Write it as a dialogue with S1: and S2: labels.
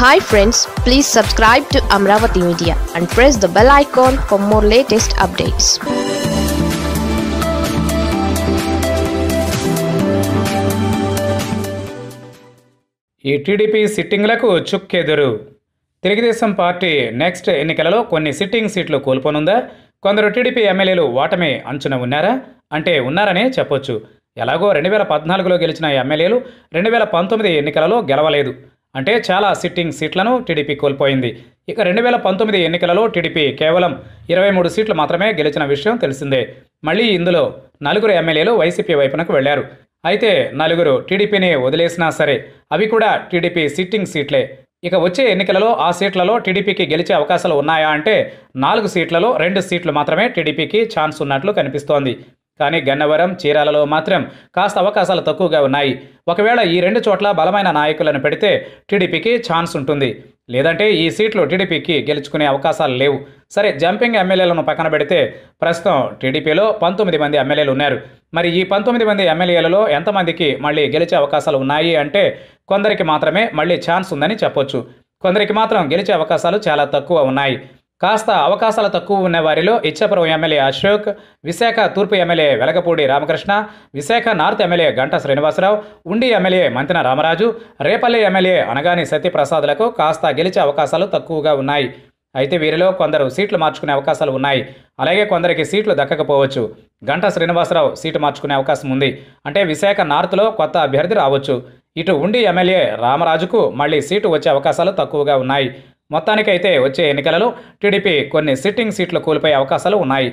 S1: Hi friends please subscribe to Amaravati media and press the bell icon for more latest updates
S2: ఈ TDP సిట్టింగ్లకు చుక్కెదురు. Telugu Desam party next ఎన్నికలలో కొన్ని sitting సీట్లు కోల్పోనుందా? కొందరు టీడీపీ ఎమ్మెల్యేలు ఓటమి అంచున ఉన్నారా? అంటే ఉన్నారనే చెప్పొచ్చు. ఎలాగో రెండు వేల పద్నాలుగులో గెలిచిన ఎమ్మెల్యేలు రెండు వేల పంతొమ్మిది ఎన్నికలలో గెలవలేదు. అంటే చాలా సిట్టింగ్ సీట్లను టీడీపీ కోల్పోయింది. ఇక రెండు వేల పంతొమ్మిది ఎన్నికలలో టీడీపీ కేవలం ఇరవై మూడు సీట్లు మాత్రమే గెలిచిన విషయం తెలిసిందే. మళ్ళీ ఇందులో నలుగురు ఎమ్మెల్యేలు వైసీపీ వైపునకు వెళ్ళారు. అయితే నలుగురు టీడీపీని వదిలేసినా సరే అవి కూడా టీడీపీ సిట్టింగ్ సీట్లే. ఇక వచ్చే ఎన్నికలలో ఆ సీట్లలో టీడీపీకి గెలిచే అవకాశాలు ఉన్నాయా అంటే నాలుగు సీట్లలో రెండు సీట్లు మాత్రమే టీడీపీకి ఛాన్స్ ఉన్నట్లు కనిపిస్తోంది. కానీ గన్నవరం చీరాలలో మాత్రం కాస్త అవకాశాలు తక్కువగా ఉన్నాయి. ఒకవేళ ఈ రెండు చోట్ల బలమైన నాయకులను పెడితే టీడీపీకి ఛాన్స్ ఉంటుంది. లేదంటే ఈ సీట్లు టీడీపీకి గెలుచుకునే అవకాశాలు లేవు. సరే జంపింగ్ ఎమ్మెల్యేలను పక్కన పెడితే ప్రస్తుతం టీడీపీలో పంతొమ్మిది మంది ఎమ్మెల్యేలు ఉన్నారు. మరి ఈ పంతొమ్మిది మంది ఎమ్మెల్యేలలో ఎంతమందికి మళ్ళీ గెలిచే అవకాశాలు ఉన్నాయి అంటే కొందరికి మాత్రమే మళ్ళీ ఛాన్స్ ఉందని చెప్పొచ్చు. కొందరికి మాత్రం గెలిచే అవకాశాలు చాలా తక్కువ ఉన్నాయి. కాస్త అవకాశాలు తక్కువ ఉన్న వారిలో ఇచ్చాపురం ఎమ్మెల్యే అశోక్ విశాఖ తూర్పు MLA Velagapudi Ramakrishna Visakha north MLA Ganta Srinivasarao Undi MLA Mantena Ramaraju Repalle MLA Anagani సత్యప్రసాద్లకు కాస్త గెలిచే అవకాశాలు తక్కువగా ఉన్నాయి. అయితే వీరిలో కొందరు సీట్లు మార్చుకునే అవకాశాలు ఉన్నాయి. అలాగే కొందరికి సీట్లు దక్కకపోవచ్చు. గంట శ్రీనివాసరావు సీటు మార్చుకునే అవకాశం ఉంది. అంటే విశాఖ నార్త్లో కొత్త అభ్యర్థి రావచ్చు. ఇటు ఉండి ఎమ్మెల్యే రామరాజుకు మళ్ళీ సీటు వచ్చే అవకాశాలు తక్కువగా ఉన్నాయి. మొత్తానికైతే వచ్చే ఎన్నికలలో టీడీపీ కొన్ని సిట్టింగ్ సీట్లు కోల్పోయే అవకాశాలు ఉన్నాయి.